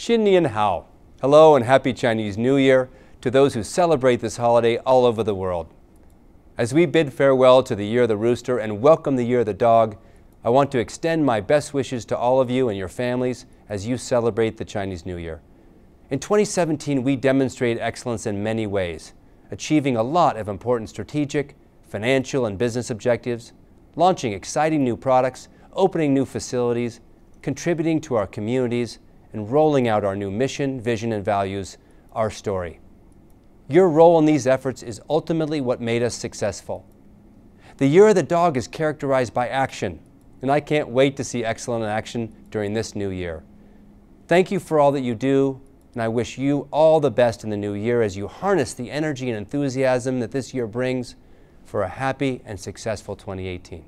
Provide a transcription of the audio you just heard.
Xin Nian Hao. Hello and Happy Chinese New Year to those who celebrate this holiday all over the world. As we bid farewell to the Year of the Rooster and welcome the Year of the Dog, I want to extend my best wishes to all of you and your families as you celebrate the Chinese New Year. In 2017, we demonstrated excellence in many ways, achieving a lot of important strategic, financial, and business objectives, launching exciting new products, opening new facilities, contributing to our communities, and rolling out our new mission, vision, and values, our story. Your role in these efforts is ultimately what made us successful. The Year of the Dog is characterized by action, and I can't wait to see excellent action during this new year. Thank you for all that you do, and I wish you all the best in the new year as you harness the energy and enthusiasm that this year brings for a happy and successful 2018.